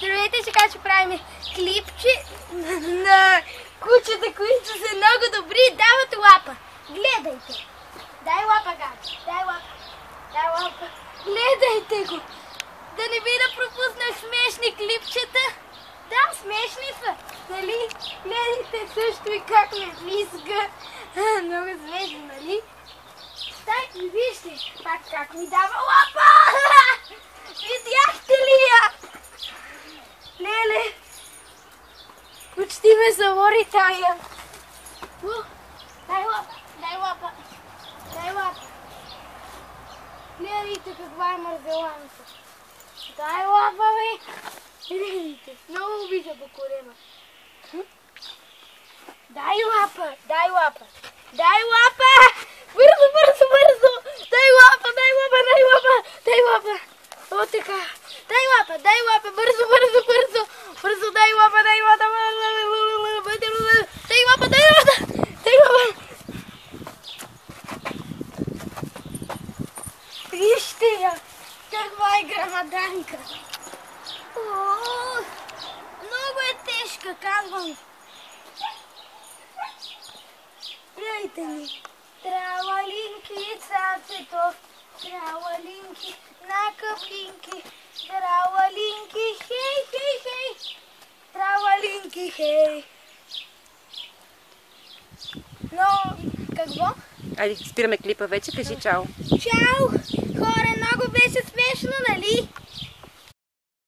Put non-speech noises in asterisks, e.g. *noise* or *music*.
Здравейте, ще правим клипче на кучета, които са много добри. Дават лапа. Гледайте. Дай лапа, Габи. Дай лапа. Дай лапа. Гледайте го. Да не би да пропуснеш смешни клипчета. Да, смешни са. Нали? Гледайте също и как ме визга. Много смешно, нали? Дай и вижте пак как ми дава лапа. *laughs* Видяхте почти ме завори тая. Дай лапа, дай лапа, дай лапа. Гледайте каква е мързеланка. Дай лапа, бе. Гледайте, много обича по корема. Дай лапа, дай лапа. Дай лапа! Бързо, бързо, бързо! Дай лапа, дай лапа, дай лапа, дай лапа. О, така. Дай лапа, дай лапа, бързо, бързо, бързо. Бързо, дай лапа, дай лапа, Вишь ты, какая громаданка. Ох, новая тышка, как вам? Рейтами. Траволинки и цветов, траволинки на каплинке, траволинки, хей-хей-хей, траволинки, хей. Ну, как вам? Айде, спираме клипа вече. Кажи чао. Чао! Хора,